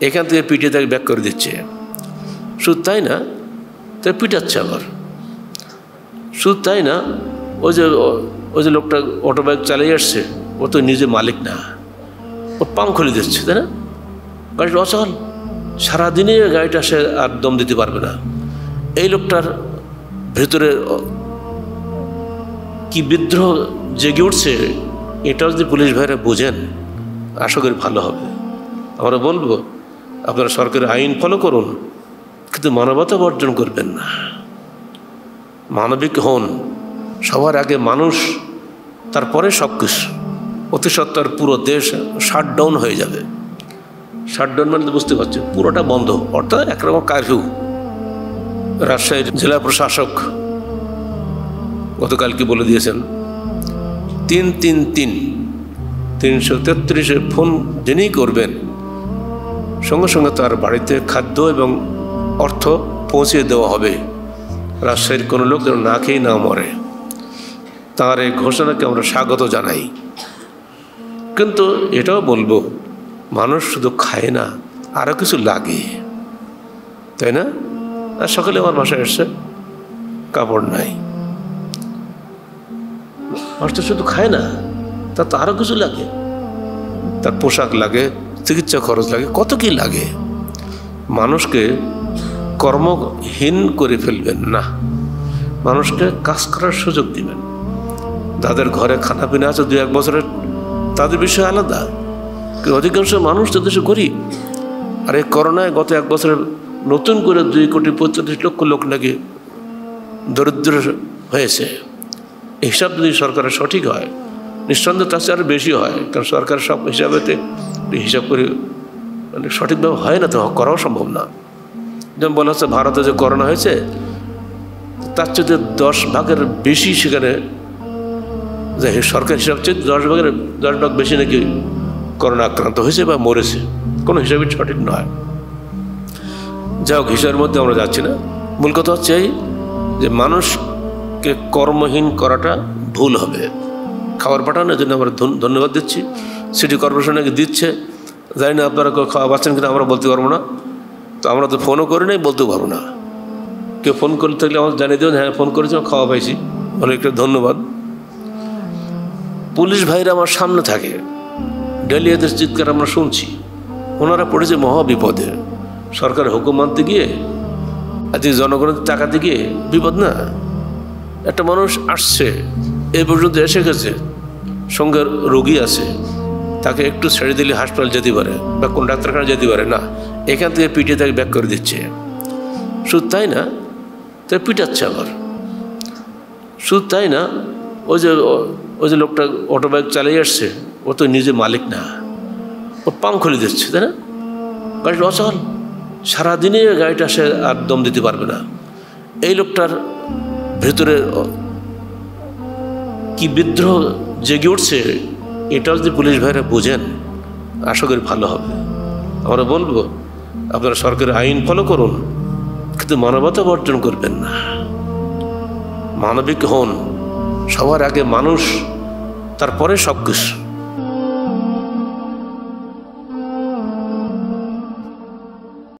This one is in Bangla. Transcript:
এখান থেকে পিটিয়ে তাকে ব্যাক করে দিচ্ছে। শুধু তাই না তাই পিটাচ্ছে আবার। শুধু তাই না, ওই যে ওই যে লোকটা অটো বাইক চালিয়ে আসছে, ও তো নিজে মালিক না। ও পাম খুলে দিচ্ছে, তাই না? গাড়িটা অচল। সারাদিনে গাড়িটা সে আর দম দিতে পারবে না। এই লোকটার ভেতরে কি বিদ্রোহ জেগে উঠছে, এটাও যদি পুলিশ ভাইরা বোঝেন, আশা করি ভালো হবে। আমরা বলব আপনারা সরকারের আইন ফলো করুন, কিন্তু মানবতা বর্জন করবেন না। মানবিক হন, সবার আগে মানুষ, তারপরে সব কিছু অতি সত্তর পুরো দেশ শাটডাউন হয়ে যাবে। শাটডাউন মানে বুঝতে পারছি পুরোটা বন্ধ, অর্থাৎ একরকম কারফিউ রাজশাহীর জেলা প্রশাসক গতকাল কি বলে দিয়েছেন, তিন তিন তিন, তিনশো তেত্রিশে ফোন যিনি করবেন সঙ্গে সঙ্গে তার বাড়িতে খাদ্য এবং অর্থ পৌঁছে দেওয়া হবে। রাজশাহীর কোনো লোক যেন না খেয়ে না মরে। তাঁর এই ঘোষণাকে আমরা স্বাগত জানাই। কিন্তু এটাও বলব, মানুষ শুধু খায় না আরও কিছু লাগে। তাই না? আর সকালে আমার বাসায় এসছে কাপড় নাই। মানুষ শুধু খায় না, তার তো আরও কিছু লাগে। তার পোশাক লাগে চিকিৎসা খরচ লাগে, কত কি লাগে? মানুষকে কর্মহীন করে ফেলবেন না। মানুষকে কাজ করার সুযোগ দিবেন। যাদের ঘরে খানা পিনা আছে দু এক বছরের, তাদের বিষয় আলাদা। অধিকাংশ মানুষ তো দেশে গরিব। আর এই করোনায় গত এক বছরে নতুন করে দুই কোটি পঁয়তাল্লিশ লক্ষ লোক নাকি দরিদ্র হয়েছে। হিসাব যদি সরকারের সঠিক হয়, নিঃসন্দেহে তার চেয়ে আরও বেশি হয়। কারণ সরকার সব হিসাবেতে হিসাব করে মানে সঠিকভাবে হয় না তো, করাও সম্ভব না। যেমন বলা হচ্ছে, ভারতে যে করোনা হয়েছে, তার চেয়ে দশ ভাগের বেশি সেখানে যে সরকার হিসাব চেয়ে দশ ভাগের, দশ ভাগ বেশি নাকি করোনা আক্রান্ত হয়েছে বা মরেছে, কোনো হিসাবে সঠিক নয়। যাই হোক, হিসাবের মধ্যে আমরা যাচ্ছি না। মূল কথা হচ্ছে এই যে মানুষকে কর্মহীন করাটা ভুল হবে। খাবার পাঠানোর জন্য আমরা ধন্যবাদ দিচ্ছি। সিটি কর্পোরেশনকে দিচ্ছে? জানি না আপনারা খাওয়া পাচ্ছেন কিন্তু আমরা বলতে পারব না। তো আমরা তো ফোনও করি নাই, বলতেও পারব না। কেউ ফোন করতে থাকলে আমার জানিয়ে দেবেন হ্যাঁ ফোন করেছি খাওয়া পাইছি। অনেকটা ধন্যবাদ। পুলিশ ভাইরা আমার সামনে থাকে। ডেলি এদের চিৎকার আমরা শুনছি। ওনারা পড়েছে মহা বিপদে সরকার হুকুম মানতে গিয়ে আজকে জনগণের টাকাতে গিয়ে, বিপদ না? একটা মানুষ আসছে এই পর্যন্ত এসে গেছে। সঙ্গে রোগী আছে। তাকে একটু ছেড়ে দিলে হাসপাতাল যেতে পারে বা কোন ডাক্তারখানা যেতে পারে, না। এখান থেকে পিটিয়ে তাকে ব্যাক করে দিচ্ছে। শুধু তাই না তাই পিটাচ্ছে আবার। শুধু তাই না, ওই যে ওই যে লোকটা অটো বাইক চালিয়ে আসছে, ও তো নিজে মালিক না। ও পাম খুলে দিচ্ছে, তাই না? গাড়িটা অচল। সারাদিনে গাড়িটা সে আর দম দিতে পারবে না। এই লোকটার ভেতরে কি বিদ্রোহ জেগে উঠছে এটাও যদি পুলিশ ভাইরা বোঝেন, আশা করি ভালো হবে। আমরা বলব, আপনারা সরকারি আইন ফলো করুন, কিন্তু মানবতা বর্জন করবেন না। মানবিক হন, সবার আগে মানুষ, তারপরে সব কিছু